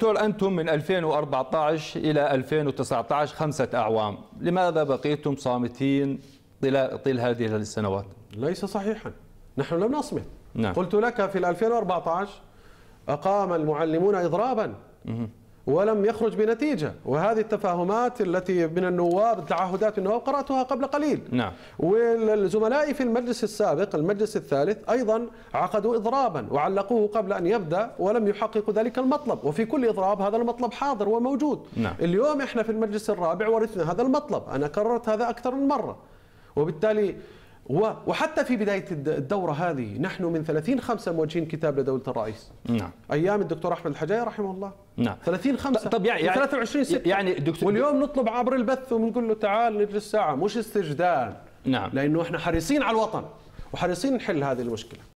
دكتور أنتم من 2014 إلى 2019 خمسة أعوام. لماذا بقيتم صامتين طيل, طيل هذه السنوات؟ ليس صحيحا. نحن لم نصمت. نعم. قلت لك في 2014 أقام المعلمون إضرابا. ولم يخرج بنتيجة. وهذه التفاهمات التي من النواب تعهدات النواب قرأتها قبل قليل. نعم. والزملاء في المجلس السابق المجلس الثالث أيضا عقدوا إضرابا وعلقوه قبل أن يبدأ ولم يحققوا ذلك المطلب. وفي كل إضراب هذا المطلب حاضر وموجود. نعم. اليوم إحنا في المجلس الرابع ورثنا هذا المطلب. أنا كررت هذا أكثر من مرة. وبالتالي وحتى في بداية الدورة هذه نحن من 30 خمسة موجهين كتاب لدولة الرئيس. نعم. أيام الدكتور أحمد الحجاي رحمه الله. نعم. 30 خمسة. طب يعني 23 6 يعني دكتور واليوم نطلب عبر البث وبنقول له تعال نجلس ساعة مش استجدان نعم. لأنه إحنا حريصين على الوطن وحريصين نحل هذه المشكلة.